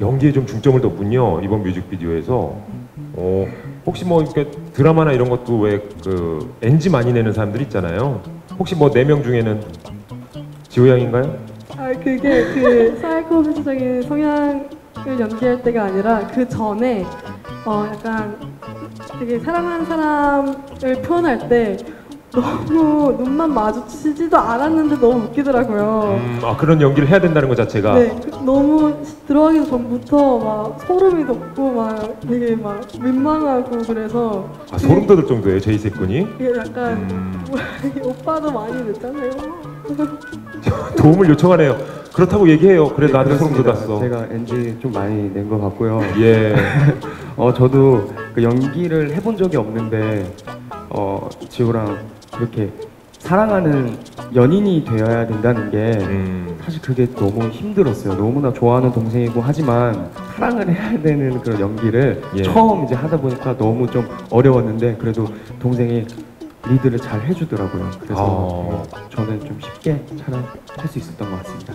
연기에 좀 중점을 뒀군요 이번 뮤직비디오에서. 어, 혹시 뭐 이렇게 드라마나 이런 것도 왜그 NG 많이 내는 사람들 있잖아요. 혹시 뭐 네 명 중에는 지호 양인가요? 아 그게 그 사이코패스적인 성향을 연기할 때가 아니라 그 전에 어 약간 되게 사랑하는 사람을 표현할 때 너무 눈만 마주치지도 않았는데 너무 웃기더라고요. 음, 아 그런 연기를 해야 된다는 것 자체가. 네, 그- 너무 들어가기 전부터 막 소름이 돋고 막 되게 막 민망하고 그래서 아, 소름 돋을 정도예요 제이셉 군이. 이게 약간 음, 오빠도 많이 늦잖아요. 도움을 요청하네요. 그렇다고 얘기해요. 그래 네, 나한테 소름. 돋았어. 제가 NG 좀 많이 낸 것 같고요. 예. 어 저도 그 연기를 해본 적이 없는데 어 지호랑 그렇게 사랑하는 연인이 되어야 된다는 게 음, 사실 그게 너무 힘들었어요. 너무나 좋아하는 동생이고 하지만 사랑을 해야 되는 그런 연기를 예. 처음 이제 하다 보니까 너무 좀 어려웠는데 그래도 동생이 리드를 잘 해주더라고요. 그래서 어. 네, 저는 좀 쉽게 촬영할 수 있었던 것 같습니다.